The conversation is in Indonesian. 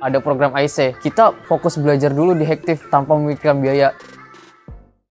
ada program IC. Kita fokus belajar dulu di Hektif tanpa memikirkan biaya.